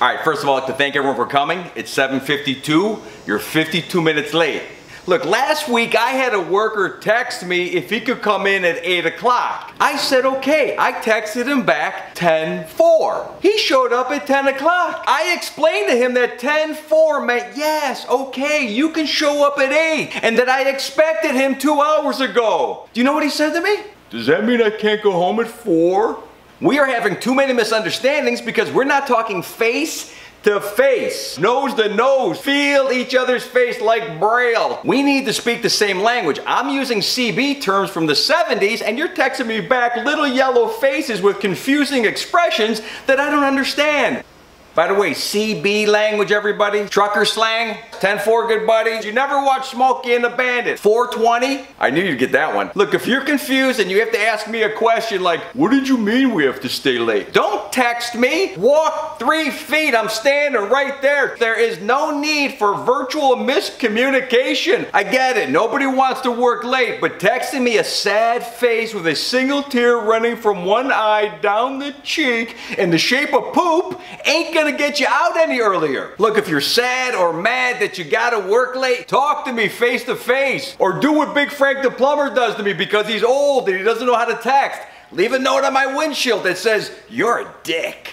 All right, first of all, I'd like to thank everyone for coming. It's 7.52. You're 52 minutes late. Look, last week I had a worker text me if he could come in at 8 o'clock. I said okay. I texted him back 10.4. He showed up at 10 o'clock. I explained to him that 10.4 meant yes, okay, you can show up at 8 and that I expected him two hours ago. Do you know what he said to me? Does that mean I can't go home at 4? We are having too many misunderstandings because we're not talking face to face, nose to nose, feel each other's face like braille. We need to speak the same language. I'm using CB terms from the 70s and you're texting me back little yellow faces with confusing expressions that I don't understand. By the way, CB language, everybody. Trucker slang. 10-4, good buddies. You never watch Smokey and the Bandit. 420? I knew you'd get that one. Look, if you're confused and you have to ask me a question like, what did you mean we have to stay late? Don't text me. Walk three feet. I'm standing right there. There is no need for virtual miscommunication. I get it. Nobody wants to work late, but texting me a sad face with a single tear running from one eye down the cheek in the shape of poop ain't gonna get you out any earlier. Look, if you're sad or mad that you gotta work late, talk to me face to face. Or do what Big Frank the plumber does to me because he's old and he doesn't know how to text. Leave a note on my windshield that says, you're a dick.